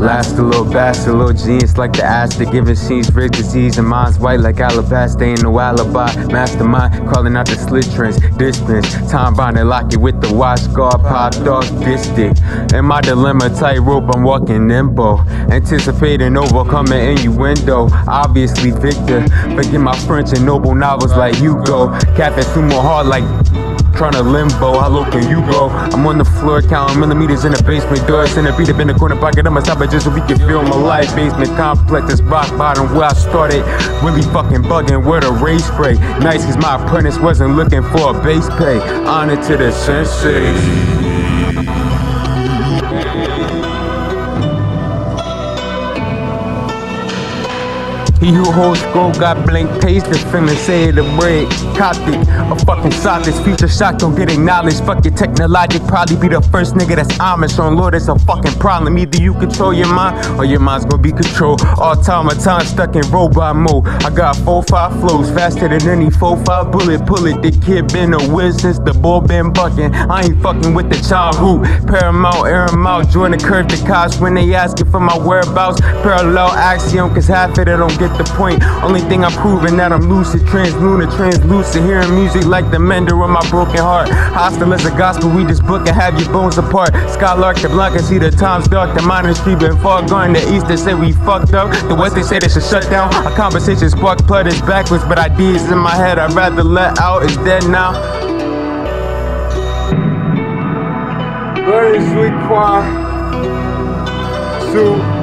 Last a little bastard, little genius like the aster. Giving scenes, Riggs' disease, and minds white like alabaster. Ain't no alibi. Mastermind, crawling out the slit trench. Distance, time bonded, lock it with the watch guard. Popped off distich. In my dilemma, tightrope, I'm walking nimble. Anticipating overcoming innuendo. Obviously, Victor. Forget my French and noble novels like Hugo. Capping sumo hard like trying to limbo. How low can you go? I'm on the floor counting millimeters in the basement. The beat up in the corner pocket. A stop it just so we can feel my life. Basement complex is rock bottom where I started. Really fucking bugging where the Raid spray. Nice cause my apprentice wasn't looking for a base pay. Honor to the senseis. He who holds gold got blank page the feeling say the break. Coptic, a fucking Sothis future shock don't get acknowledged. Fuck your technologic, probably be the first nigga that's Amish oh, on Lord. It's a fucking problem. Either you control your mind or your mind's gonna be controlled. All time, my time stuck in robot mode. I got four five flows faster than any four five bullet. Pull it. The kid been a whiz since the ball been bucking. I ain't fucking with the child who Paramount, air. Jordan curve the cops when they asking for my whereabouts. Parallel axiom, cause half of it don't get the point. Only thing I'm proving that I'm lucid, translunar, translucent. Hearing music like the mender of my broken heart. Hostile as a gospel, we just book and have your bones apart. Skylark the block and see the times dark. The minor street been far gone. The east they say we fucked up. The west they say they should shut down. A conversation spark blood is backwards, but ideas in my head I'd rather let out is dead now. Is sweet choir. Sue.